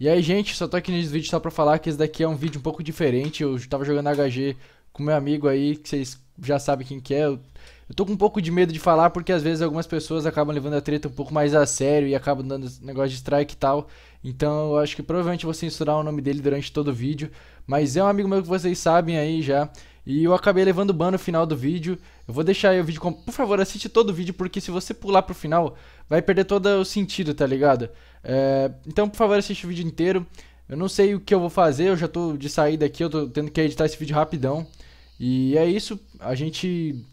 E aí, gente, só tô aqui nesse vídeo só pra falar que esse daqui é um vídeo um pouco diferente. Eu tava jogando HG com meu amigo aí, que vocês já sabem quem que é. Eu, eu tô com um pouco de medo de falar porque às vezes algumas pessoas acabam levando a treta um pouco mais a sério e acabam dando negócio de strike e tal. Então eu acho que provavelmente vou censurar o nome dele durante todo o vídeo. Mas é um amigo meu que vocês sabem aí já. E eu acabei levando ban no final do vídeo. Eu vou deixar aí o vídeo com... Por favor, assiste todo o vídeo, porque se você pular pro final, vai perder todo o sentido, tá ligado? É... Então, por favor, assiste o vídeo inteiro. Eu não sei o que eu vou fazer, eu já tô de saída aqui, eu tô tendo que editar esse vídeo rapidão. E é isso, a gente...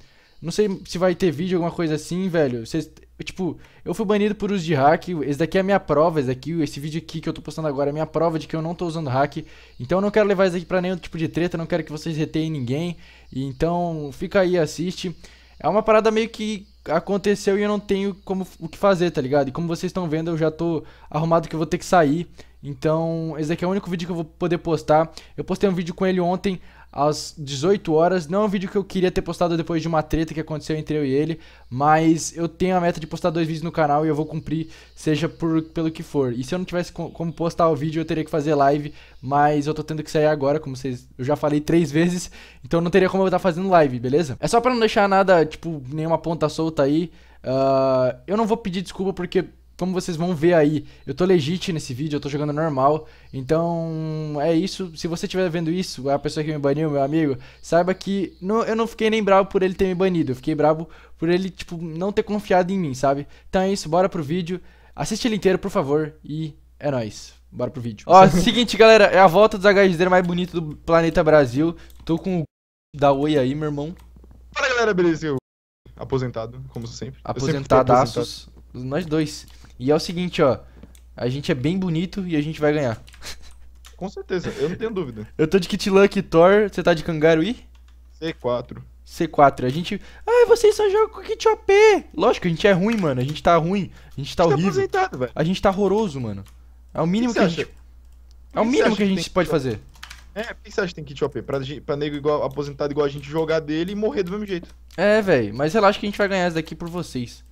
Não sei se vai ter vídeo, alguma coisa assim, velho. Vocês... Tipo, eu fui banido por uso de hack. Esse daqui é a minha prova. Esse daqui, esse vídeo aqui que eu tô postando agora é a minha prova de que eu não tô usando hack. Então eu não quero levar isso aqui pra nenhum tipo de treta. Não quero que vocês reteiem ninguém. Então fica aí, assiste. É uma parada meio que aconteceu e eu não tenho como o que fazer, tá ligado? E como vocês estão vendo, eu já tô arrumado que eu vou ter que sair. Então, esse aqui é o único vídeo que eu vou poder postar. Eu postei um vídeo com ele ontem às 18 horas. Não é um vídeo que eu queria ter postado depois de uma treta que aconteceu entre eu e ele, mas eu tenho a meta de postar dois vídeos no canal e eu vou cumprir, seja por, pelo que for. E se eu não tivesse como postar o vídeo, eu teria que fazer live, mas eu tô tendo que sair agora, como vocês, eu já falei três vezes, então não teria como eu estar fazendo live, beleza? É só pra não deixar nada, tipo, nenhuma ponta solta aí. Uh, eu não vou pedir desculpa porque como vocês vão ver aí, eu tô legit nesse vídeo, eu tô jogando normal. Então, é isso. Se você estiver vendo isso, a pessoa que me baniu, meu amigo, saiba que não, eu não fiquei nem bravo por ele ter me banido. Eu fiquei bravo por ele, tipo, não ter confiado em mim, sabe? Então é isso, bora pro vídeo. Assiste ele inteiro, por favor, e é nóis. Bora pro vídeo. Ó, seguinte, galera, é a volta dos HGZ mais bonito do planeta Brasil. Tô com o da Oi aí, meu irmão. Fala, galera, beleza? Aposentado, como sempre. Aposentadaços. Nós dois. E é o seguinte, ó. A gente é bem bonito e a gente vai ganhar. Com certeza, eu não tenho dúvida. eu tô de Kit Luck Thor, você tá de Kangaroo C4. C4. A gente. Ai, vocês só jogam com Kit OP! Lógico, a gente é ruim, mano. A gente tá ruim. A gente tá a gente tá horrível. Tá a gente tá horroroso, mano. É o mínimo que, que a gente. É o mínimo que a gente pode fazer. É, por que você acha que tem kit OP? Pra, pra nego igual, aposentado igual a gente jogar dele e morrer do mesmo jeito. É, velho. Mas relaxa que a gente vai ganhar isso daqui por vocês.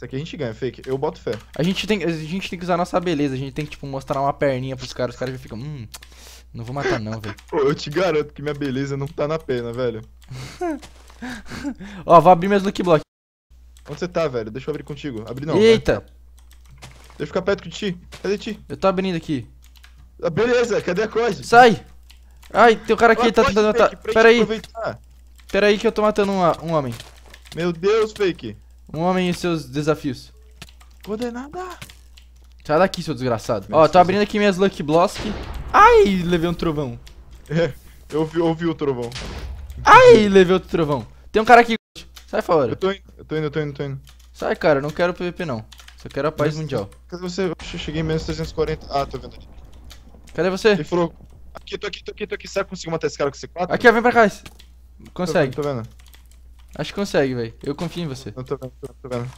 Isso aqui a gente ganha, fake. Eu boto fé. A gente tem, a gente tem que usar a nossa beleza. A gente tem que, tipo, mostrar uma perninha pros caras. Os caras já ficam, hum, não vou matar não, velho. Eu te garanto que minha beleza não tá na pena, velho. Ó, vou abrir meus Lucky Block. Onde você tá, velho? Deixa eu abrir contigo. Abrir não. Eita! Né? Deixa eu ficar perto de ti. Cadê ti? Eu tô abrindo aqui. Ah, beleza, cadê a coisa? Sai! Ai, tem um cara aqui, tá tentando matar. Pera aí. Pera aí que eu tô matando um, um homem. Meu Deus, fake. Um homem e seus desafios. Coordenada. Sai daqui, seu desgraçado. Ó, tô abrindo aqui minhas Lucky Blocks. Ai, levei um trovão. É, eu ouvi, ouvi o trovão. Ai, levei outro trovão. Tem um cara aqui. Sai fora. Eu tô indo, eu tô indo, eu tô indo, tô indo. Sai, cara, não quero PVP não. Só quero a paz Mas, mundial. Cadê você? Eu cheguei menos 340. Ah, tô vendo ali. Cadê você? Ele falou. Aqui, tô aqui, tô aqui, tô aqui. Será que consigo matar esse cara com C4? Aqui, ó, vem pra cá. Consegue. Tô vendo. Tô vendo. Acho que consegue, velho. Eu confio em você. Eu tô vendo, tô vendo.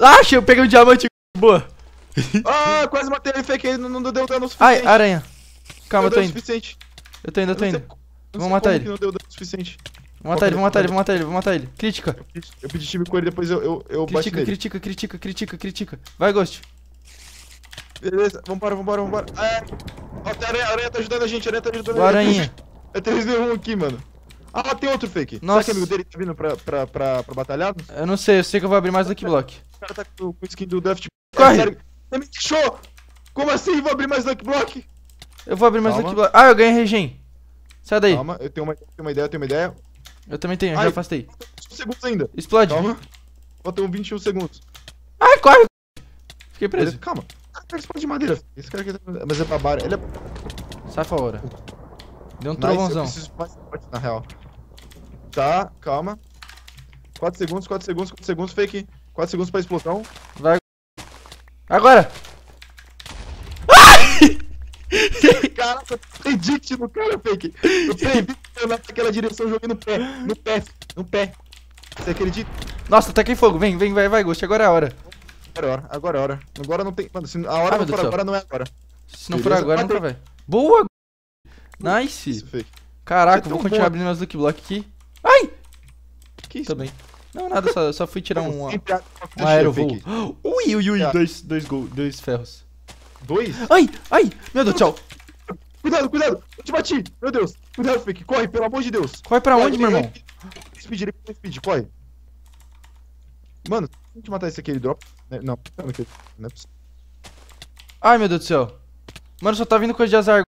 Ah, achei, eu peguei um diamante. Boa. ah, quase matei ele, fake. Ele não, não deu dano suficiente. Ai, aranha. Calma, eu tô indo. Suficiente. Eu tô indo, eu tô indo. Vamos matar ele. não deu dano suficiente. Vamos matar ele, vamos matar ele, vamos matar ele, vamos matar ele. Crítica. Eu pedi, time com ele, depois eu, eu, eu critica, critica, critica, critica, critica. Vai, Ghost. Beleza, vambora, vambora, vambora. Ah, ó, a aranha, a aranha tá ajudando a gente, a aranha tá ajudando a gente. Aranha. É 3v1 aqui, mano. Ah, tem outro fake. Nossa. Será que amigo dele tá vindo pra, pra, pra, pra batalhar? Eu não sei, eu sei que eu vou abrir mais Lucky Block. O cara tá com o skin do Daft. Corre! Você me deixou! Como assim? Vou abrir mais Lucky Block? Eu vou abrir mais Lucky Block. Ah, eu ganhei regen. Sai daí. Calma, eu tenho uma, tenho uma ideia, eu tenho uma ideia. Eu também tenho, Ai, já afastei. 21 segundos ainda. Explode. Calma. Faltam 21 segundos. Ai, corre! Fiquei preso. Calma. Ah, pega explode de madeira. Esse cara aqui tá... Mas é barbárie. Ele é... Sai fora. Deu um nice, trovãozão. Eu preciso mais forte, na real. Tá, calma. 4 segundos, 4 segundos, 4 segundos, fake. 4 segundos pra explosão. Vai. Agora! Caraca, predict no cara, fake. Eu predict naquela direção, joguei no pé, no pé, no pé. Você acredita? Nossa, taquei fogo. Vem, vem, vai, vai, Ghost. Agora é a hora. Agora é a hora, agora é a hora. Agora não tem. Mano, se a hora ah, não for agora, não é agora. Se não Beleza? for agora, nunca vai. Boa! Nice! Isso. Caraca, vou continuar abrindo meus look block aqui. Ai! Que isso? Também. Não, nada, só, só fui tirar um, um aerovoo. Ui, ui, ui, dois, dois, gol, dois ferros. Dois? Ai, ai, meu Deus céu. Cuidado, cuidado! Eu te bati! Meu Deus! Cuidado, Fake! Corre, pelo amor de Deus! Corre pra onde, meu irmão? Speed, ele tem speed, corre! Mano, a gente matar esse aqui, ele drop. né? Não, não, não, não é possível. Ai, meu Deus do céu. Mano, só tá vindo coisa de azar.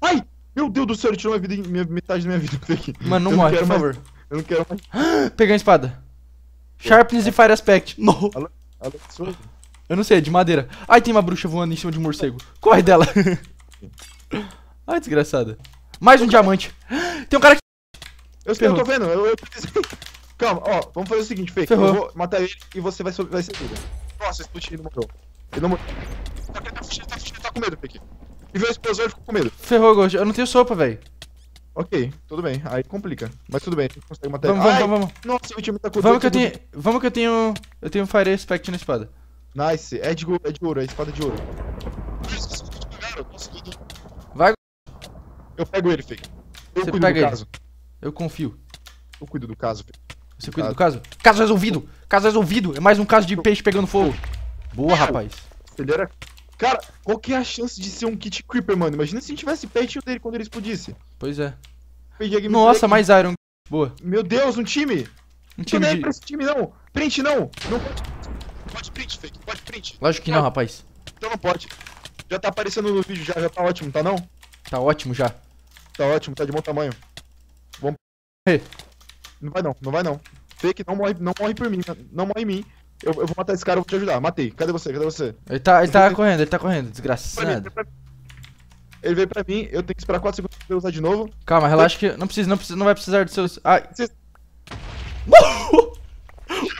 Ai! Meu Deus do céu, ele tirou minha vida, minha, metade da minha vida, Fake. Mano, não Eu morre, quero por mais- favor. Eu não quero mais. Pegar a espada. Sharpness e Fire Aspect. No. Alex, Eu não sei, é de madeira. Ai, tem uma bruxa voando em cima de um morcego. Corre dela. Ai, desgraçada. Mais um diamante. Tem um cara aqui. Eu, sei, eu tô vendo, eu, eu. Calma, ó, vamos fazer o seguinte, Fake. Ferrou. Eu vou matar ele e você vai, vai ser vida. Nossa, Putin não morreu. Ele não morreu. Tá, ele tá, fugindo, tá, fugindo, tá com medo, Fake. E viu a explosão e ficou com medo. Ferrou, Ghost. Eu não tenho sopa, velho. Ok, tudo bem. Aí complica. Mas tudo bem, a gente consegue matar Vamos, ele. vamos, vamos, vamos. Nossa, o time tá com Vamos que eu tenho. Vamos que eu tenho. Eu tenho Fire Aspect na espada. Nice, é de ouro, é de ouro, é espada de ouro. Vai, Eu pego ele, Fake. Eu Você cuido pega do ele. caso. eu confio. Eu cuido do caso, Fake. Você cuida do caso? Caso resolvido! Caso resolvido! É mais um caso de peixe pegando fogo. Boa, rapaz. Ele era. Cara, qual que é a chance de ser um Kit Creeper, mano? Imagina se a gente tivesse pet dele quando ele explodisse. Pois é. Perdi a gameplay Nossa, aqui. mais Iron. Boa. Meu Deus, um time! Um Não time é de. pra esse time, não! Print, não! Não pode. Pode print, fake, pode print. Lógico que não, rapaz. Então não pode. Já tá aparecendo no vídeo, já, já tá ótimo, tá não? Tá ótimo já. Tá ótimo, tá de bom tamanho. Vamos. Ei. Não vai não, não vai não. Fake, não morre, não morre por mim, não morre em mim. Eu, eu vou matar esse cara, eu vou te ajudar. Matei. Cadê você? Cadê você? Ele tá, ele tá correndo, ele tá correndo, desgraçado. Ele veio pra mim, eu tenho que esperar 4 segundos pra eu usar de novo. Calma, relaxa que não precisa, não precisa, não vai precisar dos seus. Ai.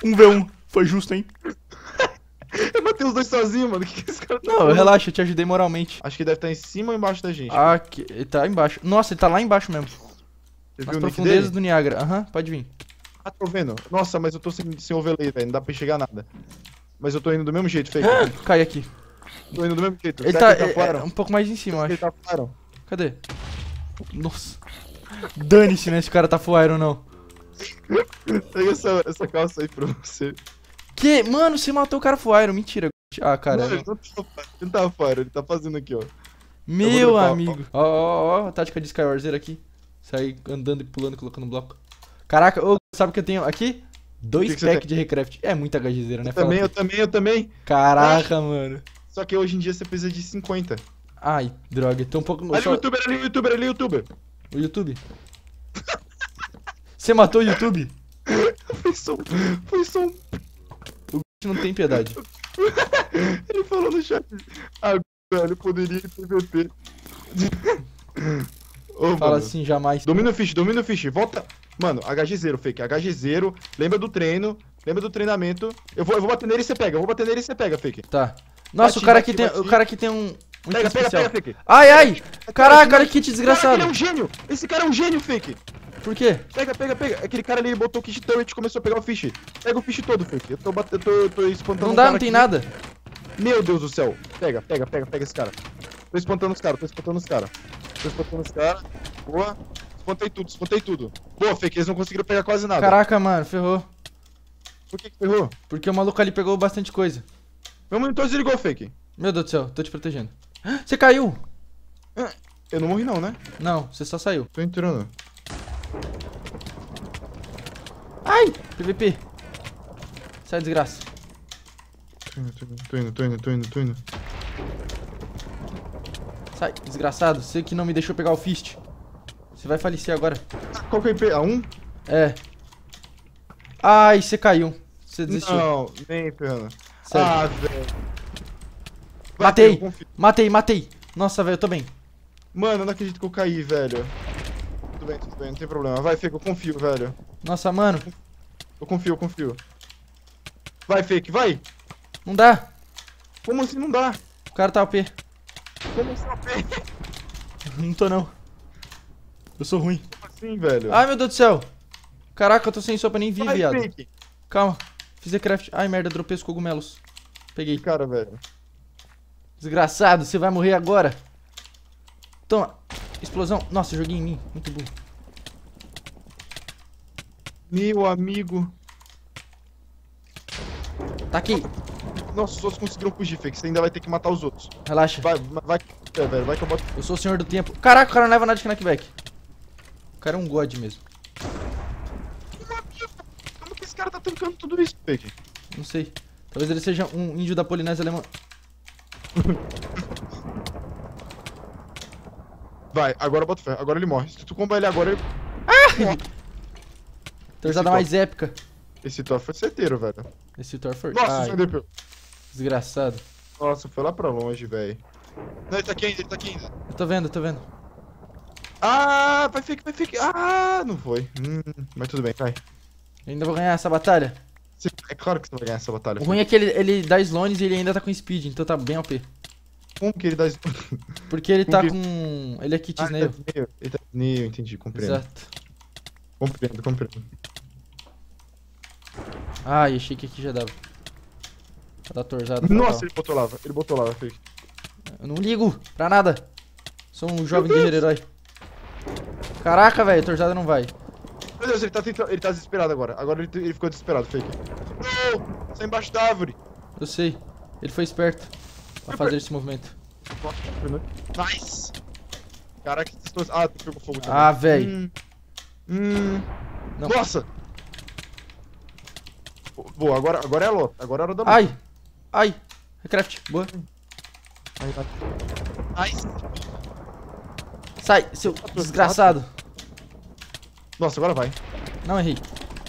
Um v1. Foi justo, hein? Eu matei os dois sozinho, mano. O que, que esse cara tá Não, falando? relaxa, eu te ajudei moralmente. Acho que deve estar em cima ou embaixo da gente. Aqui, ele tá embaixo. Nossa, ele tá lá embaixo mesmo. Você Nas profundezas do Niagara. Aham, pode vir. Ah, tô vendo. Nossa, mas eu tô sem, sem overlay, velho. Não dá pra enxergar nada. Mas eu tô indo do mesmo jeito, Fake. Cai aqui. tô indo do mesmo jeito. Ele Será tá, ele é, tá é, fora? um pouco mais em cima, eu Ele acho. tá fora. Cadê? Nossa. Dane-se, né? Se o cara tá full iron ou não. Pega essa, essa calça aí pra você. Que? Mano, você matou o cara full iron. Mentira. Ah, cara. Não, ele não tá fora. Ele tá fora, ele tá fazendo aqui, ó. Meu amigo. Ó, ó, ó, a tática de Skywarzer aqui. Sair andando e pulando, colocando bloco. Caraca, ô, sabe o que eu tenho aqui? Dois Que que você packs de Recraft. É muita HGzeira, né? Eu também, eu também, eu também. Caraca, mano. Só que hoje em dia você precisa de 50. Ai, droga. Tô um pouco... Ali o só- youtuber, ali o youtuber, ali o youtuber. O YouTube? Você matou o YouTube? Foi só, um- foi só um... Não tem piedade. Ele falou no chat. Ah, velho, poderia ir PVP. Ô, Fala mano. assim, jamais. Domina o fish, domina o fish. Volta. Mano, HG0, fake. HG0. Lembra do treino. Lembra do treinamento. Eu vou, eu vou bater nele e você pega. Eu vou bater nele e você pega, fake. Tá. Nossa, Bati, o cara bati, aqui tem, bati. o cara aqui tem um, um Pega, pega, pega, fake. Ai, ai! Caraca, olha que kit Caraca, desgraçado. ele é um gênio. Esse cara é um gênio, fake. Por quê? Pega, pega, pega. Aquele cara ali botou o kit turret e começou a pegar o fish. Pega o fish todo, fake. Eu tô, bate... eu tô, eu tô espantando Não um dá, cara não tem aqui. nada. Meu Deus do céu. Pega, pega, pega, pega esse cara. Tô espantando os caras, tô espantando os caras. Tô espantando os caras. Boa. Espantei tudo, espantei tudo. Boa, fake. Eles não conseguiram pegar quase nada. Caraca, mano, ferrou. Por que que ferrou? Porque o maluco ali pegou bastante coisa. Meu monitor desligou, fake. Meu Deus do céu, tô te protegendo. Você caiu? Eu não morri não, né? Não, você só saiu. Tô entrando. Ai! PVP. Sai, desgraça. Tô indo, tô indo, tô indo, tô indo, tô indo. Sai, desgraçado. Você que não me deixou pegar o fist. Você vai falecer agora. Qual que é o IP? A1? É. Ai, você caiu. Você desistiu. Não, nem. Sério. Ah, velho. Matei. Matei, matei. Nossa, velho, eu tô bem. Mano, eu não acredito que eu caí, velho. Tudo bem, tudo bem, não tem problema. Vai, Fake, eu confio, velho. Nossa, mano. Eu confio, eu confio. Vai, Fake, vai! Não dá. Como assim não dá? O cara tá OP. Como assim, Não tô, não. Eu sou ruim. assim velho? Ai, meu Deus do céu. Caraca, eu tô sem sopa, nem vi, vai, viado. Calma. Fiz a craft. Ai, merda, dropei os cogumelos. Peguei. Cara, velho. Desgraçado, você vai morrer agora. Toma. Explosão. Nossa, joguei em mim. Muito burro. Meu amigo. Tá aqui. Nossa, os outros conseguiram fugir, Fake. Você ainda vai ter que matar os outros. Relaxa. Vai, vai, é, velho. Vai que eu boto. Eu sou o senhor do tempo. Caraca, o cara não leva nada de. O cara é um god mesmo. Como que esse cara tá tancando tudo isso, Fake? Não sei. Talvez ele seja um índio da Polinésia Alemã. Vai, agora eu boto fé. Agora ele morre. Se tu combar ele agora, ele... Torzada mais épica. esse Thor foi certeiro, velho. Esse Thor foi. Nossa, Ai, o Enderpearl. desgraçado. Nossa, foi lá pra longe, velho. Não, ele tá aqui ainda, ele tá aqui ainda. Eu tô vendo, eu tô vendo. Ah, vai ficar, vai ficar. Ah, não foi. Hum, mas tudo bem, vai. Eu ainda vou ganhar essa batalha. É claro que você vai ganhar essa batalha. O ruim é que ele, ele dá slones e ele ainda tá com speed, então tá bem OP. Como que ele dá isso? Porque ele tá que- com. Ele é kit Ah, snail. ele tá meio- Ele tá meio, entendi, compreendo. Exato. Compreendo, compreendo. Ai, achei que aqui já dava. Pra dar torzada. Nossa, ele botou lava, ele botou lava, fake. Eu não ligo pra nada. Sou um jovem guerreiro herói. Caraca, velho, torzada não vai. Meu Deus, ele tá tentando. Ele tá desesperado agora. Agora ele, ele ficou desesperado, fake. Não! Sai embaixo da árvore! Eu sei. Ele foi esperto. Pra fazer esse movimento. Nice! Caraca, que distorção. Ah, tu pegou fogo também. Ah, velho. Hum. Hum. Nossa! Boa, agora, agora é a luta. Agora é a hora da luta. Ai! Ai! Recraft, boa. Ai, ai. Nice! Sai, seu desgraçado. Nossa, agora vai. Não errei.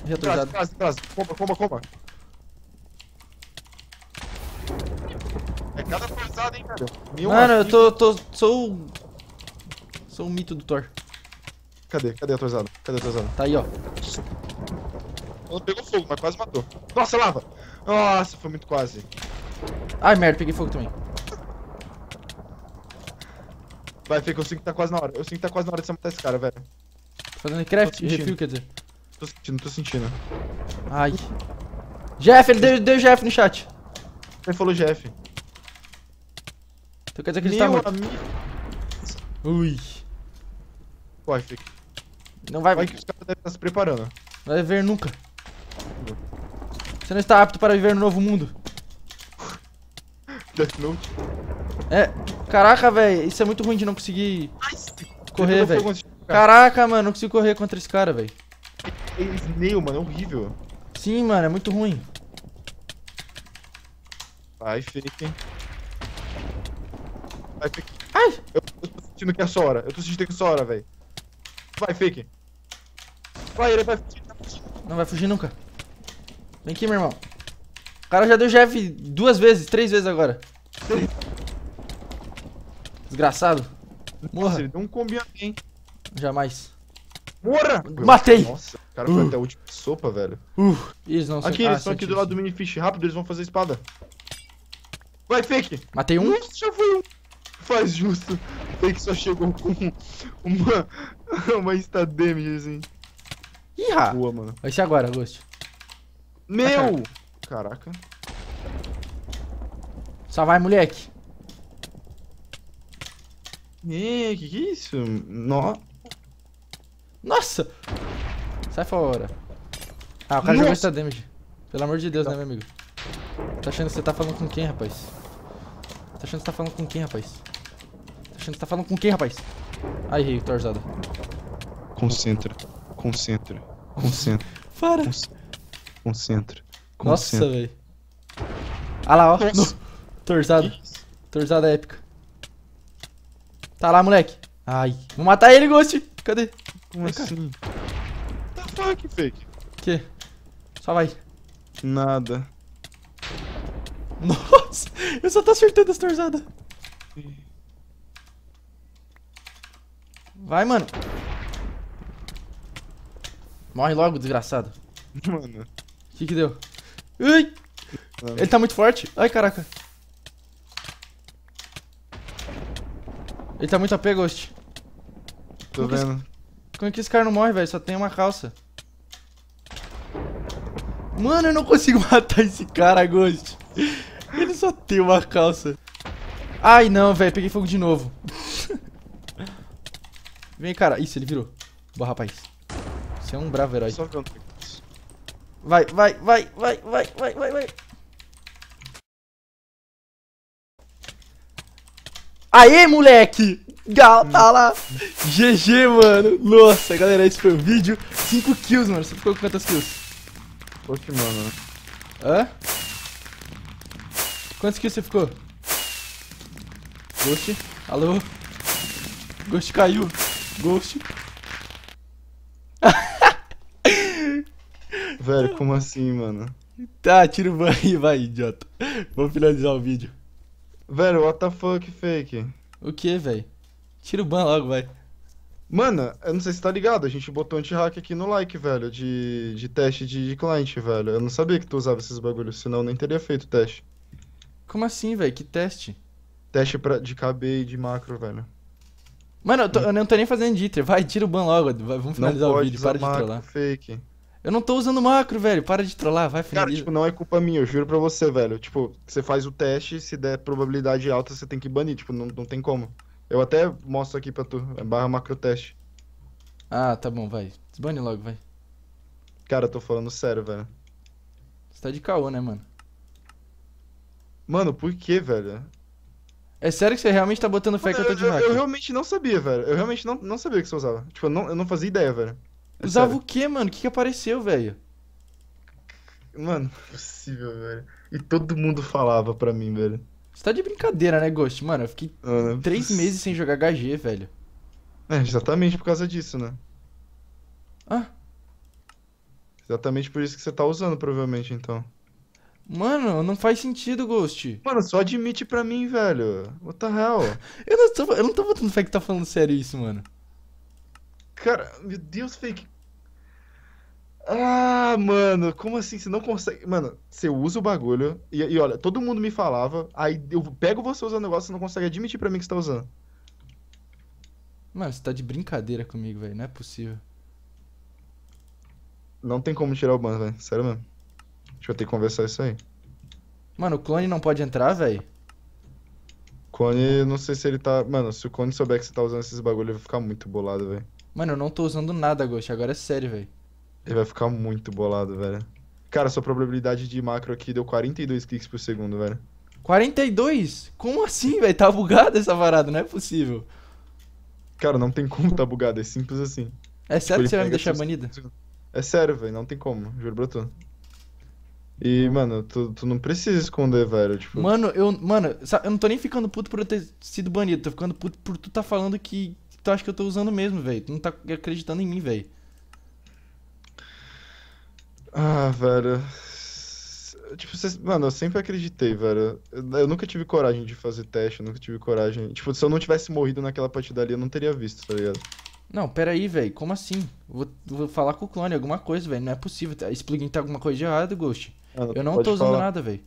Errei a Traz, torzada. traz, traz. Comba, comba, comba. É cada forçada, hein, velho. Mil Mano, eu aqui. tô, tô. Sou. Sou o mito do Thor. Cadê? Cadê a torzada? Cadê a torzada? Tá aí, ó. Ela pegou fogo, mas quase matou. Nossa, lava! Nossa, foi muito quase. Ai, merda, peguei fogo também. Vai, Fê, eu sinto que tá quase na hora. Eu sinto que tá quase na hora de você matar esse cara, velho. Fazendo sentindo. refil, quer dizer. Tô sentindo, tô sentindo. Ai. Jeff, ele deu, deu Jeff no chat. Quem falou GF? Então quer dizer que ele tá morto. amigo. Ui. Vai, Fê. Não vai, Vai vai que os caras devem estar se preparando. viver nunca. Você não está apto para viver no novo mundo. Death Note. É. Caraca, velho. Isso é muito ruim de não conseguir correr, Ele velho. Caraca, mano. Não consigo correr contra esse cara, velho. É Snail, mano, é horrível. Sim, mano. É muito ruim. Vai, Fake. Vai, Fake. Ai. Eu, tô sentindo que é a sua hora. Eu tô sentindo que é a sua hora, velho. Vai, Fake. Vai, ele vai fugir. tá. Não vai fugir nunca. Vem aqui, meu irmão. O cara já deu Jeff duas vezes, três vezes agora. Desgraçado. Nossa, Morra. ele deu um combi aqui, hein. Jamais. Morra! Matei! Nossa, o cara foi Uh. até a última sopa, velho. Uh, eles não são- Aqui, Ah, eles estão aqui do lado do sim. minifish. Rápido, eles vão fazer espada. Vai, Fake! Matei um. Nossa, já foi um. Faz justo. Fake só chegou com uma, uma insta damage, assim. Ih, ah. Boa, mano. Vai ser agora, Ghost. Meu! Caraca. Só vai, moleque. E que que é isso? No... Nossa! Sai fora. Ah, o cara jogou Nossa! essa damage. Pelo amor de Deus, né, meu amigo? Tá achando que você tá falando com quem, rapaz? Tá achando que você tá falando com quem, rapaz? Tá achando que você tá falando com quem, rapaz? Ai, errei, torzada. Concentra. Concentra. Concentra. Para! Concentra. Nossa, velho. Ah lá, ó. Torzada. Torzada épica. Tá lá, moleque. Ai. Vou matar ele, Ghost. Cadê? Como Vem cá. assim? The fuck, fake? Que? Só vai. Nada. Nossa, eu só tô acertando as torzadas. Vai, mano. Morre logo, desgraçado. Mano. O que que deu? Ai! Mano. Ele tá muito forte. Ai, caraca. Ele tá muito AP, Ghost. Tô Como que esse- vendo. Como é que esse cara não morre, velho? Só tem uma calça. Mano, eu não consigo matar esse cara, Ghost. Ele só tem uma calça. Ai, não, velho. Peguei fogo de novo. Vem, cara. Isso, ele virou. Boa, rapaz. Você é um bravo herói. Vai, vai, vai, vai, vai, vai, vai, vai. Aê, moleque! Gal, tá lá. GG, mano. Nossa, galera, esse foi o vídeo. 5 kills, mano. Você ficou com quantas kills? Poxa, mano. Hã? Quantos kills você ficou? Ghost? Alô? Ghost caiu. Ghost. Velho, como assim, mano? Tá, tira o ban aí, vai, idiota. Vamos finalizar o vídeo. Velho, what the fuck, fake? O que, velho? Tira o ban logo, vai. Mano, eu não sei se tá ligado, a gente botou anti-hack aqui no like, velho, de, de teste de, de cliente, velho. Eu não sabia que tu usava esses bagulhos, senão eu nem teria feito o teste. Como assim, velho? Que teste? Teste pra, de KB e de macro, velho. Mano, eu, tô- eu não tô nem fazendo jitter. Vai, tira o ban logo. vai, vamos finalizar o vídeo. Para de trollar. fake. Eu não tô usando macro, velho. Para de trollar. Vai, Cara, finaliza. tipo, não é culpa minha, eu juro pra você, velho. Tipo, você faz o teste, se der probabilidade alta, você tem que banir, tipo, não, não tem como. Eu até mostro aqui pra tu, é barra macro teste. Ah, tá bom, vai. Desbane logo, vai. Cara, eu tô falando sério, velho. Você tá de caô, né, mano? Mano, por que, velho? É sério que você realmente tá botando fé que eu tô de eu, hack? eu realmente não sabia, velho. Eu realmente não, não sabia que você usava. Tipo, eu não, eu não fazia ideia, velho. É Usava sério. o que, mano? O que que apareceu, velho? Mano, é possível, velho. E todo mundo falava pra mim, velho. Você tá de brincadeira, né, Ghost? Mano, eu fiquei Mano, três meses sem jogar HG, velho. É, exatamente por causa disso, né? Ah, Exatamente por isso que você tá usando, provavelmente, então. mano, não faz sentido, Ghost. Mano, só admite pra mim, velho. What the hell? Eu não tô, eu não tô botando fé que tá falando sério isso, mano. Cara, meu Deus, fake. Ah, mano, como assim? Você não consegue. Mano, você usa o bagulho e, e olha, todo mundo me falava, aí eu pego você usando o negócio e você não consegue admitir pra mim que você tá usando. Mano, você tá de brincadeira comigo, velho. Não é possível. Não tem como tirar o ban, velho. Sério mesmo. A gente vai ter que conversar isso aí. Mano, o clone não pode entrar, velho? Cone, não sei se ele tá. Mano, se o Cone souber que você tá usando esses bagulho, ele vai ficar muito bolado, velho. Mano, eu não tô usando nada, Ghost. Agora é sério, velho. Ele vai ficar muito bolado, velho. Cara, sua probabilidade de macro aqui deu 42 cliques por segundo, velho. 42? Como assim, velho? Tá bugada essa parada, não é possível. Cara, não tem como tá bugado, é simples assim. É sério Tipo, que você vai me deixar seus- banida? É sério, velho, não tem como, juro pra tu. E, mano, tu, tu não precisa esconder, velho. Tipo, Mano, eu. Mano, eu não tô nem ficando puto por eu ter sido banido. Tô ficando puto por tu tá falando que tu acha que eu tô usando mesmo, velho. Tu não tá acreditando em mim, velho. Ah, velho. Tipo, cês- mano, eu sempre acreditei, velho. Eu, eu nunca tive coragem de fazer teste, eu nunca tive coragem. Tipo, se eu não tivesse morrido naquela partida ali, eu não teria visto, tá ligado? Não, pera aí, velho. Como assim? Vou, vou falar com o clone, alguma coisa, velho. Não é possível. tá- Esse plugin tá alguma coisa de errado, Ghost. Mano, Eu não tô usando falar, nada, velho.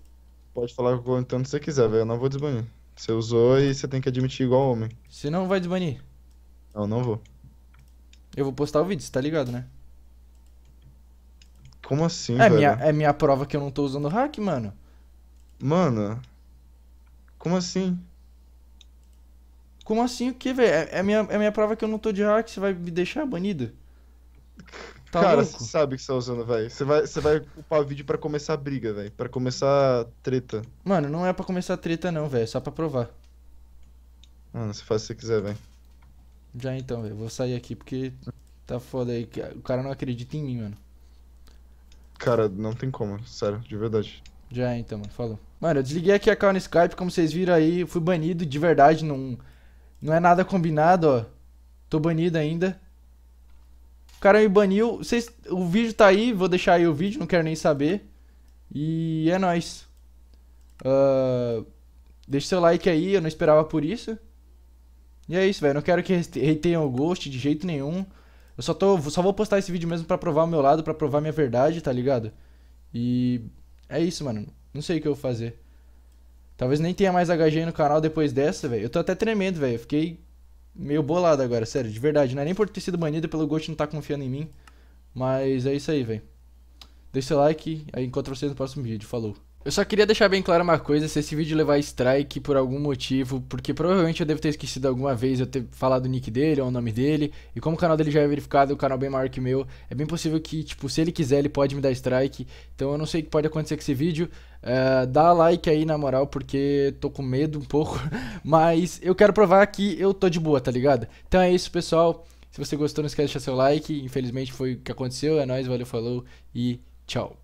Pode falar com o tanto que você quiser, velho. Eu não vou desbanir. Você usou e você tem que admitir igual homem. Você não vai desbanir. Não, não vou. Eu vou postar o vídeo, você tá ligado, né? Como assim, É velho? minha, é minha prova que eu não tô usando hack, mano. Mano. Como assim? Como assim o que, velho? É, é minha, é minha prova que eu não tô de hack, você vai me deixar banido? Tá Cara, louco? você sabe o que você tá usando, velho. Você vai, você vai upar vídeo pra começar a briga, velho. Pra começar treta. Mano, não é pra começar treta não, velho. É só pra provar. Mano, você faz o que você quiser, velho. Já então, velho. Vou sair aqui porque tá foda aí. O cara não acredita em mim, mano. Cara, não tem como, sério, de verdade. Já então, mano. Falou. Mano, eu desliguei aqui a call no Skype, como vocês viram aí. Fui banido de verdade. Não, não é nada combinado, ó. Tô banido ainda. O cara me baniu. Vocês, o vídeo tá aí. Vou deixar aí o vídeo. Não quero nem saber. E é nóis. Ah, deixa seu like aí. Eu não esperava por isso. E é isso, velho. Não quero que hateiem o Ghost de jeito nenhum. Eu só, tô, só vou postar esse vídeo mesmo pra provar o meu lado, pra provar minha verdade, tá ligado? E é isso, mano. Não sei o que eu vou fazer. Talvez nem tenha mais HG no canal depois dessa, velho. Eu tô até tremendo, velho. Fiquei meio bolado agora, sério, de verdade. Não é nem por ter sido banido pelo Ghost não tá confiando em mim. Mas é isso aí, velho. Deixa seu like, aí encontro vocês no próximo vídeo. Falou. Eu só queria deixar bem claro uma coisa, se esse vídeo levar strike por algum motivo, porque provavelmente eu devo ter esquecido alguma vez eu ter falado o nick dele ou o nome dele, e como o canal dele já é verificado, o canal bem maior que o meu, é bem possível que, tipo, se ele quiser, ele pode me dar strike, então eu não sei o que pode acontecer com esse vídeo, uh, dá like aí na moral, porque tô com medo um pouco, mas eu quero provar que eu tô de boa, tá ligado? Então é isso, pessoal, se você gostou, não esquece de deixar seu like, infelizmente foi o que aconteceu, é nóis, valeu, falou e tchau.